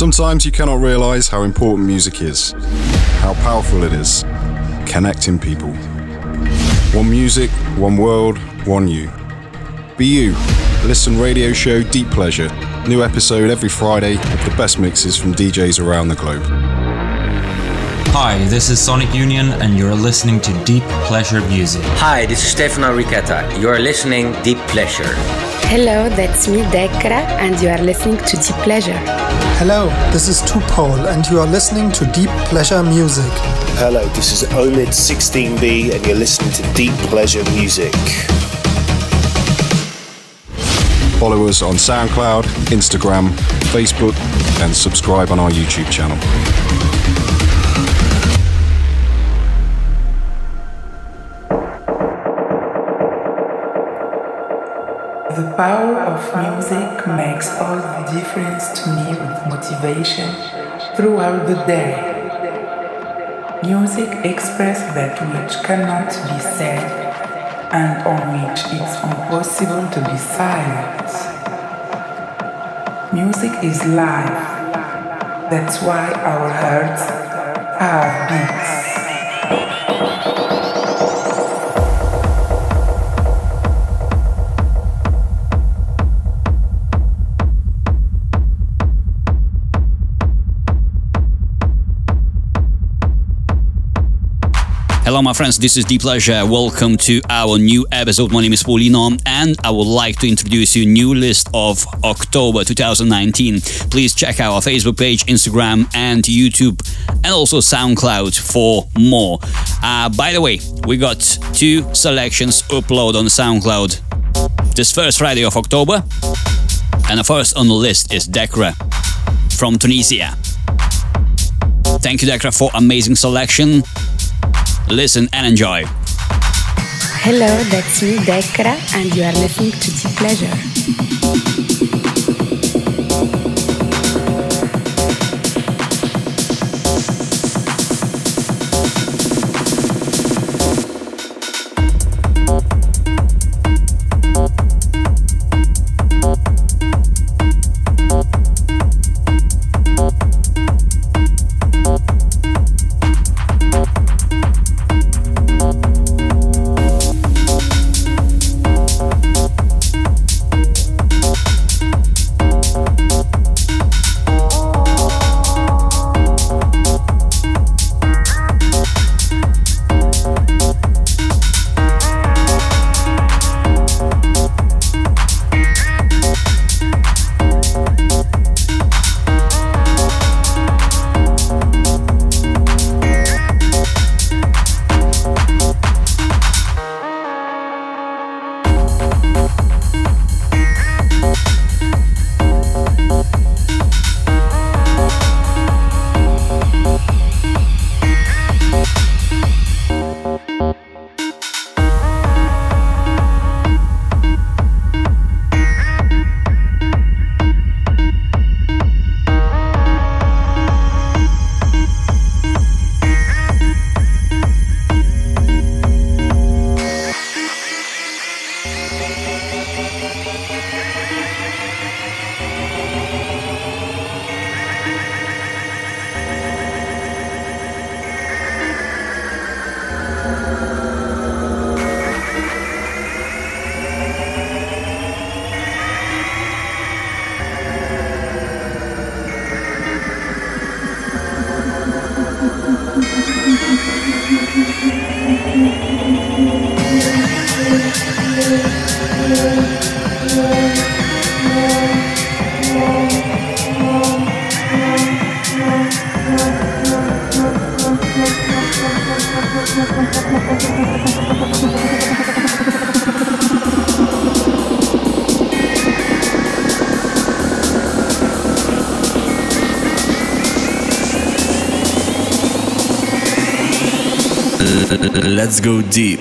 Sometimes you cannot realize how important music is, how powerful it is, connecting people. One music, one world, one you. Be you. Listen radio show Deep Pleasure. New episode every Friday with the best mixes from DJs around the globe. Hi, this is Sonic Union, and you're listening to Deep Pleasure Music. Hi, this is Stefano Riquetta. You're listening Deep Pleasure. Hello, that's me, Dekra, and you are listening to Deep Pleasure. Hello, this is Tupole, and you are listening to Deep Pleasure Music. Hello, this is Omid16B, and you're listening to Deep Pleasure Music. Follow us on SoundCloud, Instagram, Facebook, and subscribe on our YouTube channel. Power of music makes all the difference to me with motivation throughout the day. Music expresses that which cannot be said and on which it's impossible to be silent. Music is life. That's why our hearts are beats. Hello, my friends, this is Deep Pleasure. Welcome to our new episode. My name is Paulino, and I would like to introduce you new list of October 2019. Please check our Facebook page, Instagram, and YouTube, and also SoundCloud for more. Uh, by the way, we got two selections upload on SoundCloud this first Friday of October, and the first on the list is Dekra from Tunisia. Thank you, Dekra, for amazing selection. Listen and enjoy. Hello, that's me, Dekra, and you are listening to Deep Pleasure. Let's go deep.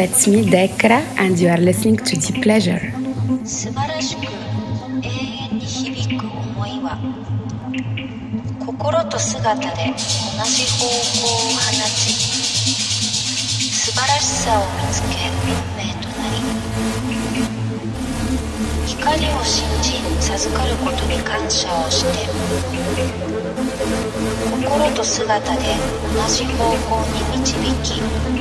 That's me, Dekra, and you are listening to Deep Pleasure. 素晴らしく永遠に響く思いは心と姿で同じ方向を放ち素晴らしさを見つけ運命となり光を信じ授かることに感謝をして心と姿で同じ方向に導き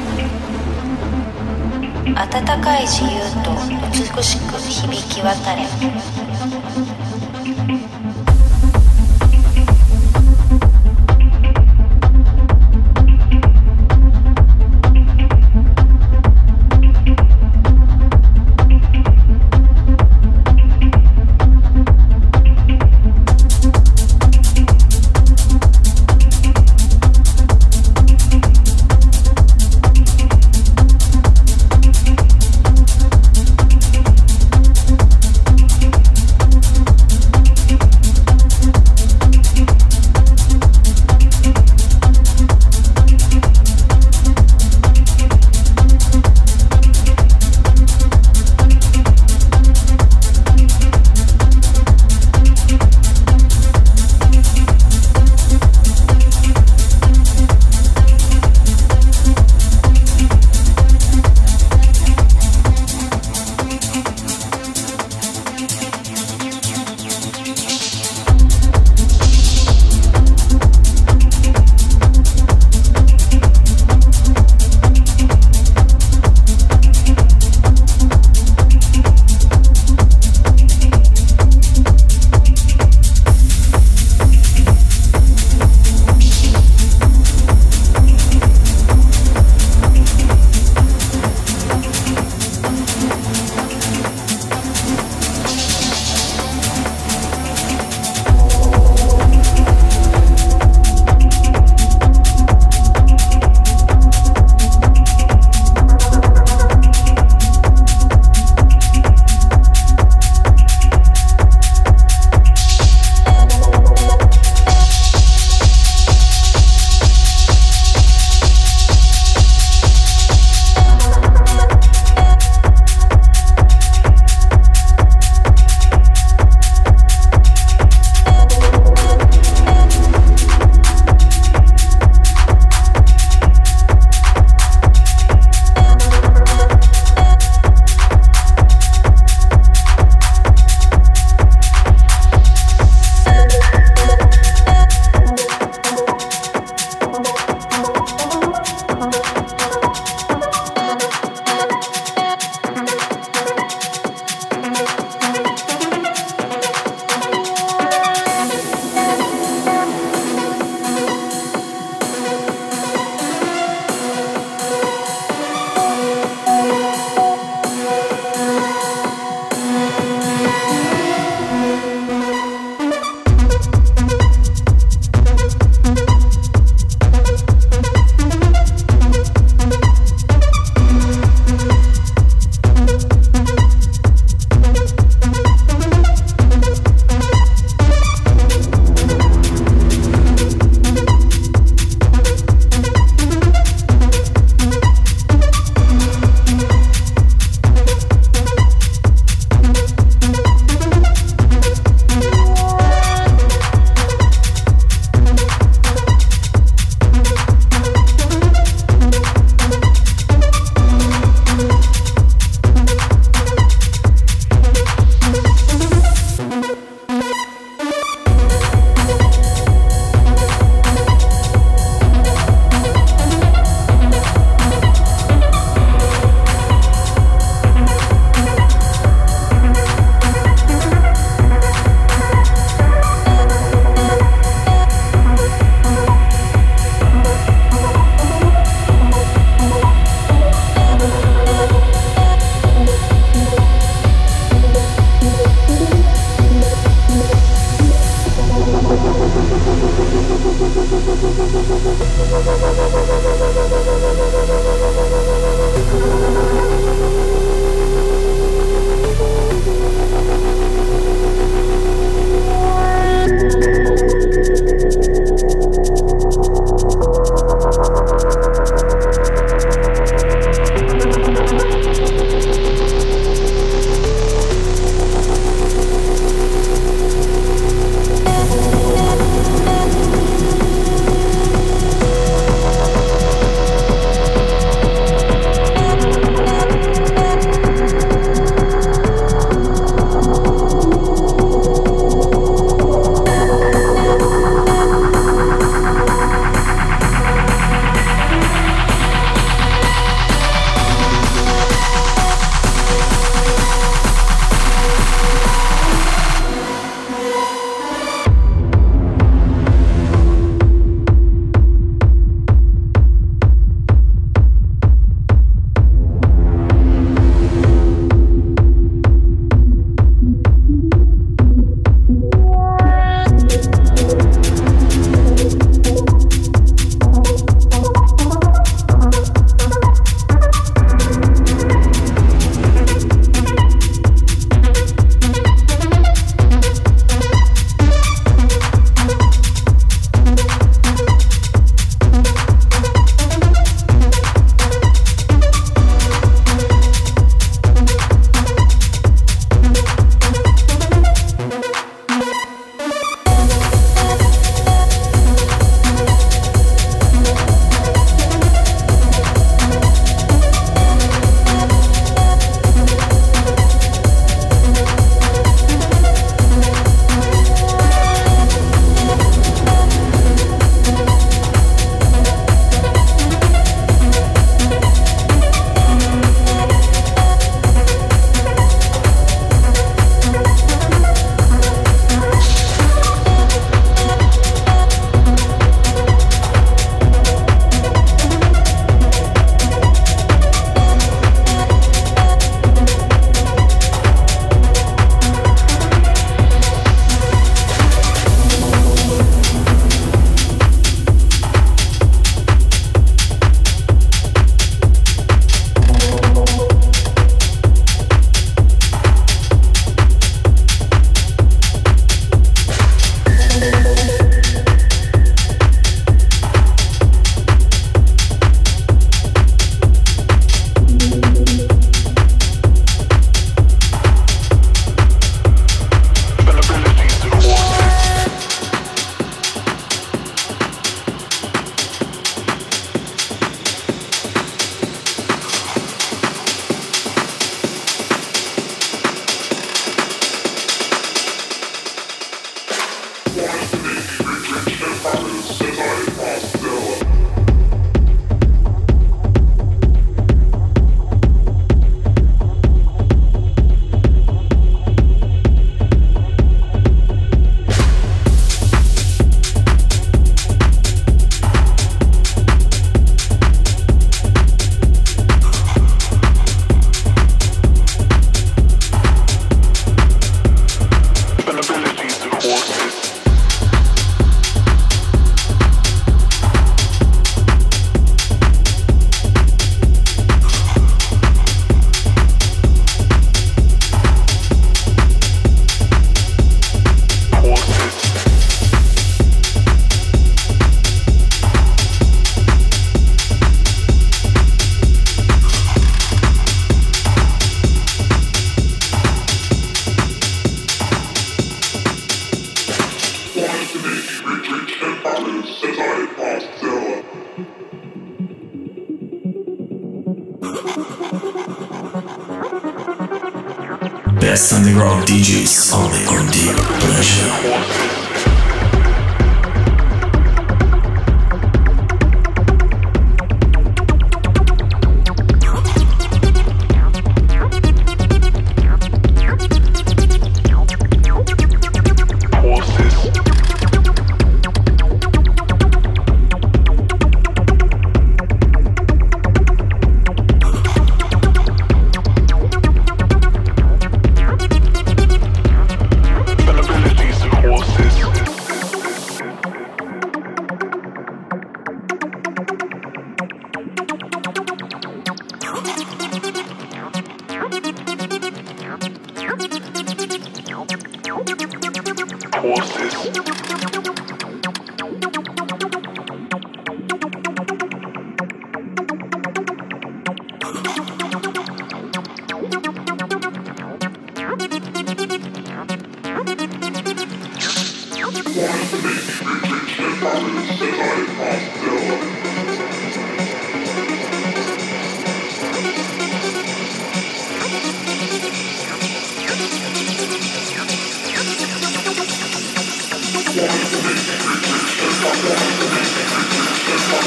温かい自由と美しく響き渡れ。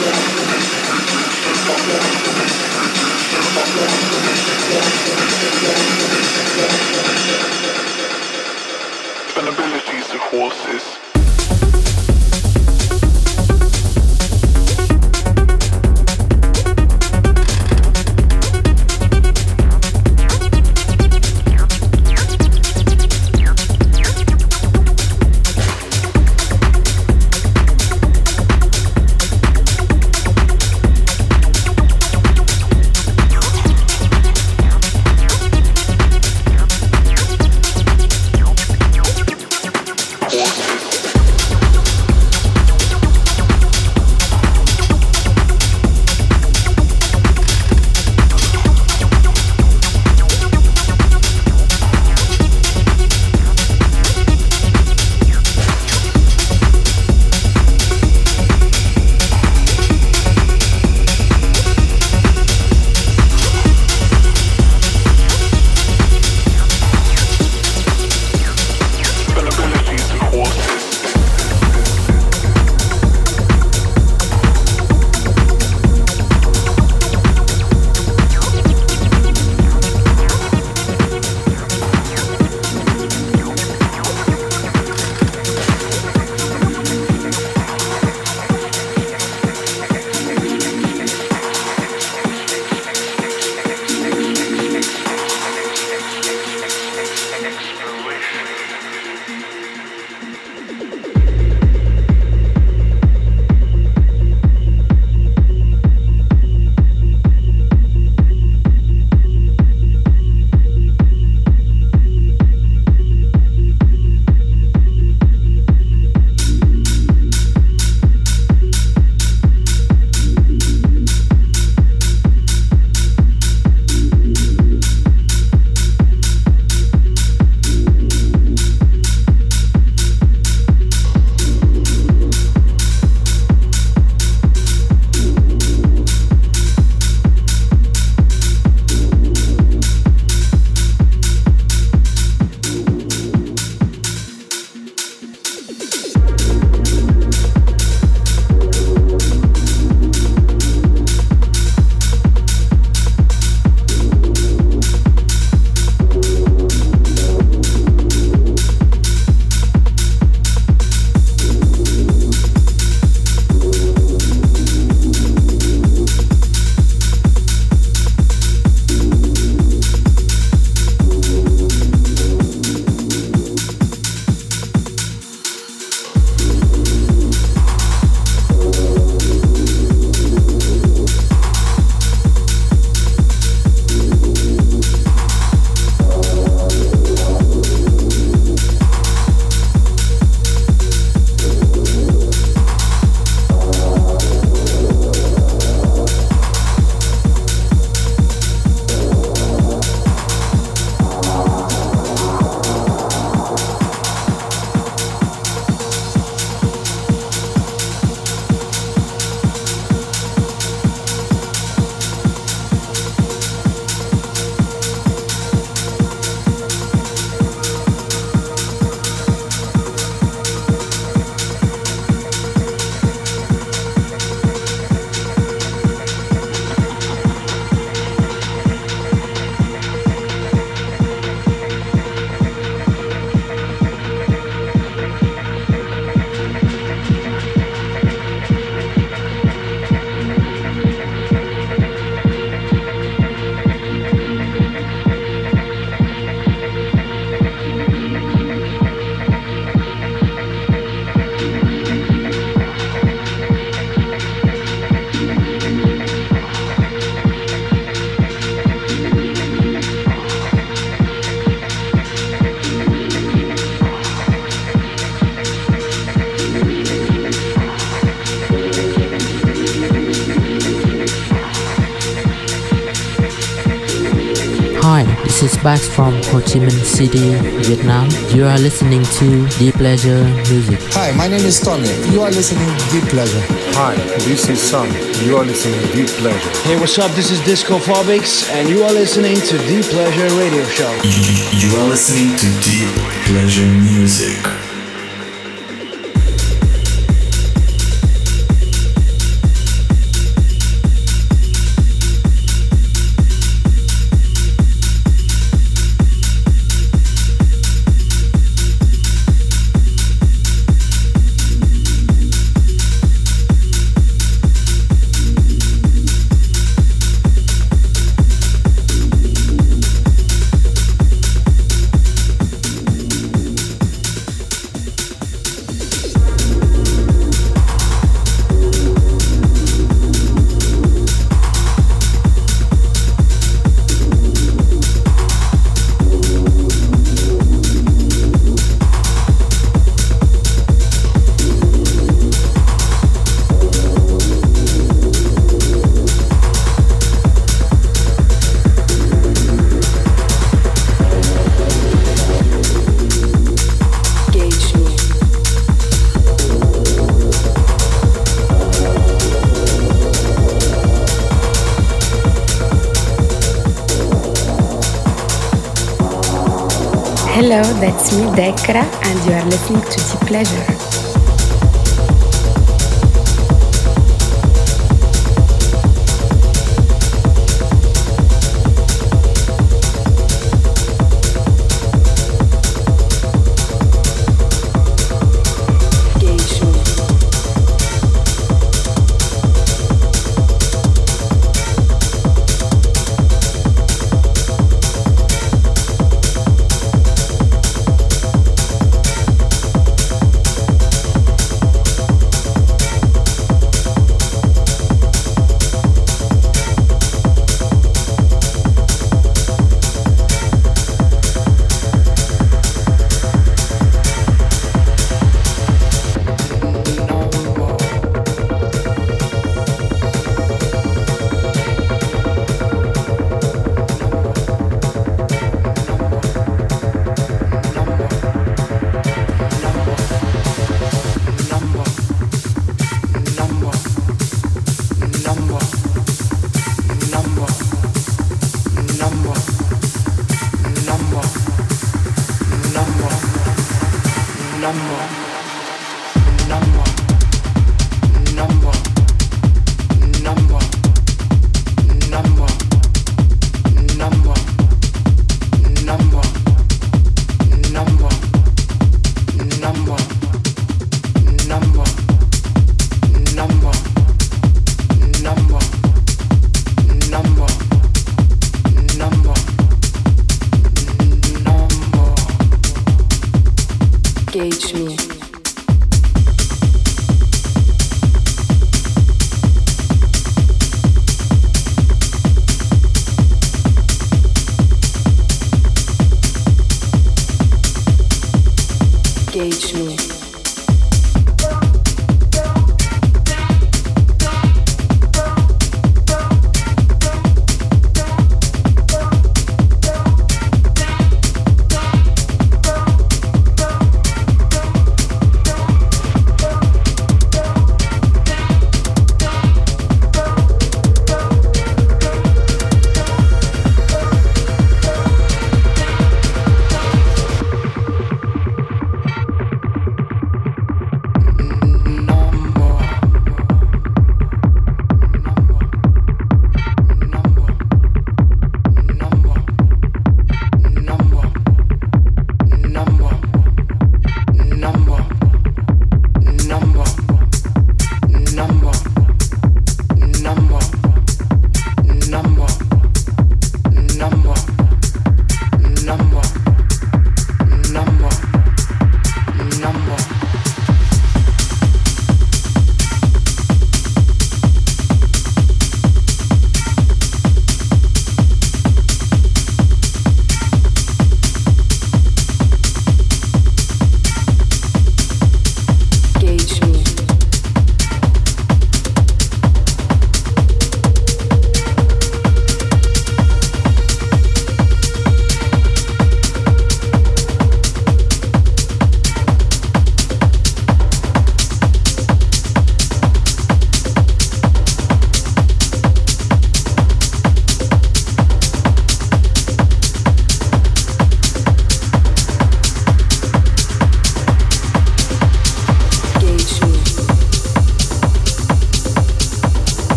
Yeah. Horses. This is Bax from Ho Chi Minh City, Vietnam. You are listening to Deep Pleasure Music. Hi, my name is Tony. You are listening to Deep Pleasure. Hi, this is Sun. You are listening to Deep Pleasure. Hey, what's up? This is Disco Phobics, and you are listening to Deep Pleasure Radio Show. You are listening to Deep Pleasure Music. Me,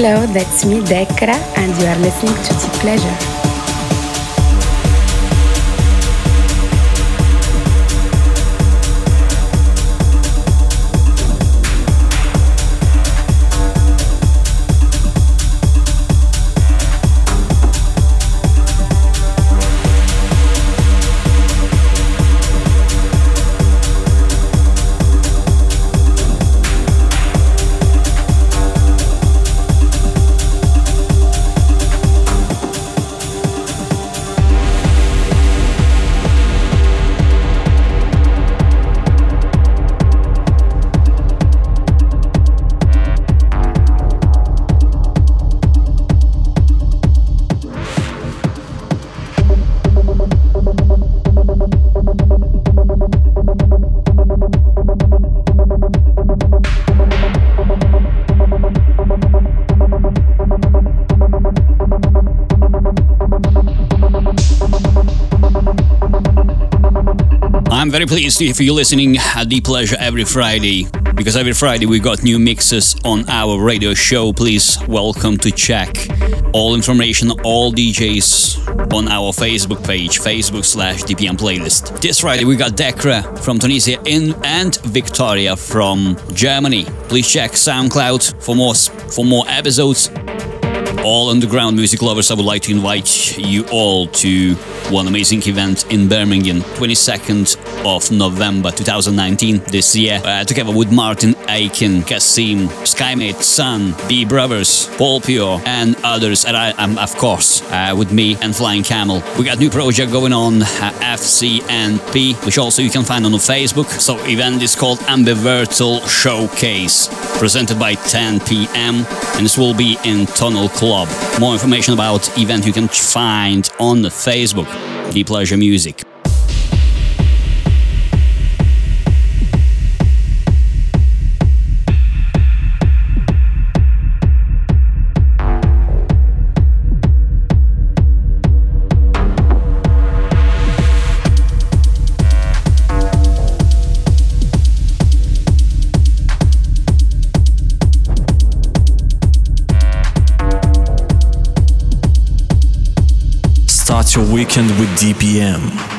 Hello, that's me, Dekra, and you are listening to Deep Pleasure. Pleased if you're listening at Deep Pleasure every Friday, because every Friday we got new mixes on our radio show. Please welcome to check all information, all DJs on our Facebook page, Facebook slash DPM playlist. This Friday we got Dekra from Tunisia in, and Victoria from Germany. Please check SoundCloud for more for more episodes all underground music lovers, I would like to invite you all to one amazing event in Birmingham, 22nd of November 2019 this year, uh, together with Martin Aiken, Kasim, Skymate, Sun, B Brothers, Paul Pure, and others, and I am, of course, uh, with me and Flying Camel. We got new project going on, uh, FCNP, which also you can find on Facebook. So event is called Ambivertal Showcase, presented by 10 p.m. and this will be in Tunnel Club. More information about event you can find on Facebook. Deep Pleasure Music. Weekend with DPM.